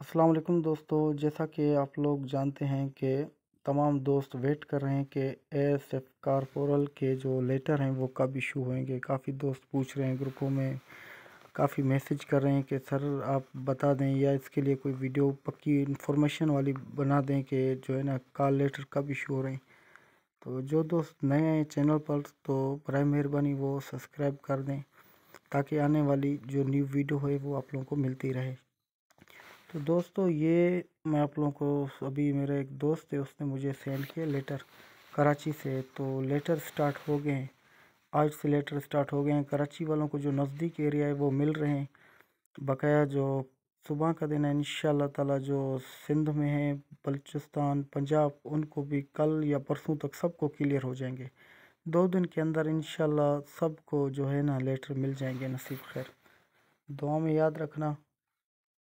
अस्सलाम वालेकुम दोस्तों, जैसा कि आप लोग जानते हैं कि तमाम दोस्त वेट कर रहे हैं कि एस एफ़ कारपोरल के जो लेटर हैं वो कब इशू होंगे। काफ़ी दोस्त पूछ रहे हैं ग्रुपों में, काफ़ी मैसेज कर रहे हैं कि, सर, आप बता दें या इसके लिए कोई वीडियो पक्की इन्फॉर्मेशन वाली बना दें कि जो है ना, कॉल लेटर कब इशू हो रहे हैं। तो जो दोस्त नए हैं चैनल पर तो बर मेहरबानी वो सब्सक्राइब कर दें ताकि आने वाली जो न्यू वीडियो है वो आप लोगों को मिलती रहे। तो दोस्तों ये मैं आप लोगों को अभी मेरा एक दोस्त है उसने मुझे सेंड किया लेटर कराची से। तो लेटर स्टार्ट हो गए हैं। आज से लेटर स्टार्ट हो गए हैं। कराची वालों को जो नज़दीक एरिया है, वो मिल रहे हैं। बकाया जो सुबह का दिन है इन ताला जो सिंध में है, बलूचिस्तान, पंजाब, उनको भी कल या परसों तक सबको क्लियर हो जाएँगे। दो दिन के अंदर इन सबको जो है ना लेटर मिल जाएँगे, नसीब खैर। दुआ में याद रखना।